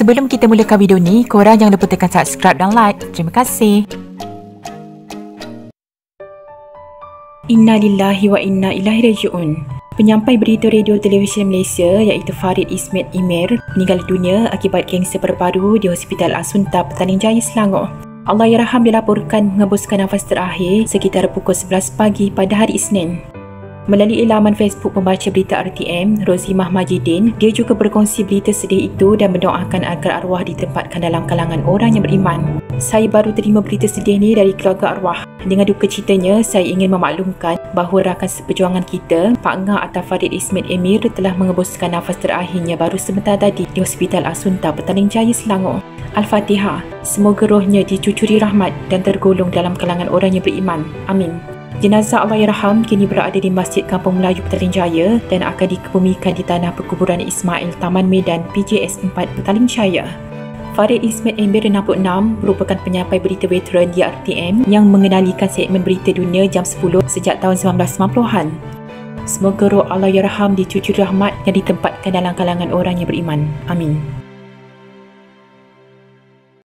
Sebelum kita mulakan video ni, korang jangan lupa tekan subscribe dan like. Terima kasih. Inna lillahi wa inna ilahi raji'un. Penyampai berita radio televisyen Malaysia iaitu Farid Ismet Imir meninggal dunia akibat kanser paru-paru di Hospital Asunta Petaling Jaya Selangor. Allah Yarham dilaporkan menghabiskan nafas terakhir sekitar pukul 11 pagi pada hari Isnin. Melalui laman Facebook pembaca berita RTM, Rozimah Majidin, dia juga berkongsi berita sedih itu dan mendoakan agar arwah ditempatkan dalam kalangan orang yang beriman. Saya baru terima berita sedih ini dari keluarga arwah. Dengan duka citanya, saya ingin memaklumkan bahawa rakan seperjuangan kita, Pak Ngah atau Farid Ismail Emir telah mengebuskan nafas terakhirnya baru sebentar tadi di Hospital Asunta Petaling Jaya Selangor. Al-Fatihah. Semoga rohnya dicucuri rahmat dan tergolong dalam kalangan orang yang beriman. Amin. Jenazah Allahyarham kini berada di Masjid Kampung Melayu Petaling Jaya dan akan dikebumikan di tanah perkuburan Ismail Taman Medan PJS 4 Petaling Jaya. Farid Ismail Emir 66 merupakan penyampai berita veteran di RTM yang mengenalikan segmen berita dunia jam 10 sejak tahun 1990-an. Semoga roh Allahyarham dicucuri rahmat yang ditempatkan dalam kalangan orang yang beriman. Amin.